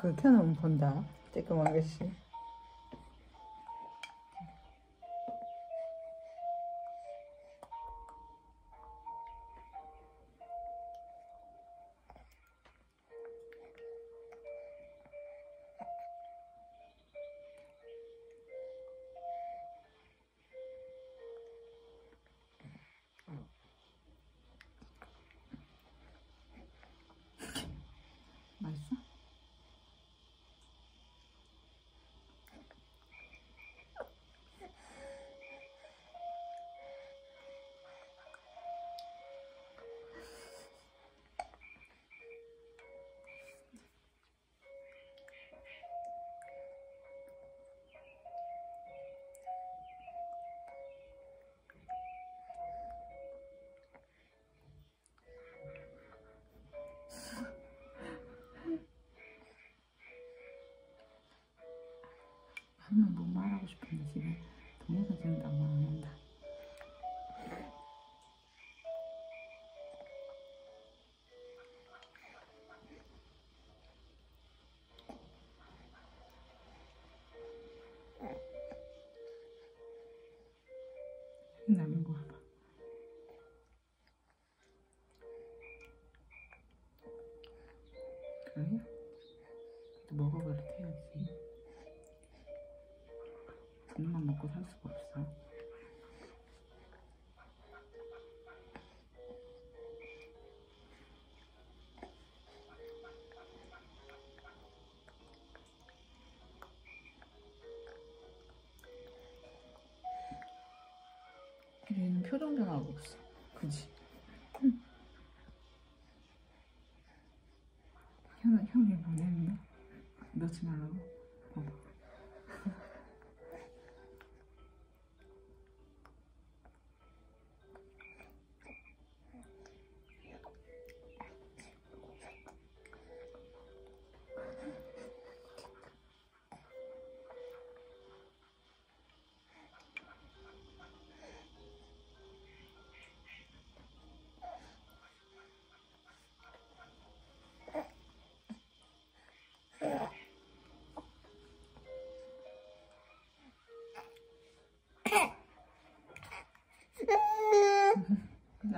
그거 켜놓으면 본다. 쬐끄만 것이. 하면 뭐 말하고 싶은데 지금 동영상 찍는다고 말안 한다. 남은 거 봐봐. 그래요? 또 먹어버릇 해야지. 분만 먹고 살 수가 없어. 얘는 표정 변화가 없어. 그지? 형, 형이 보냈나? 넣지 말라고? 봐봐.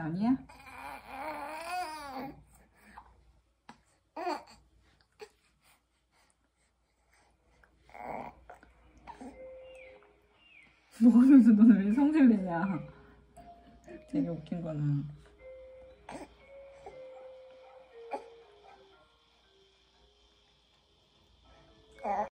아니야? 먹으면서 너는 왜 성질 내냐? 되게 웃긴 거는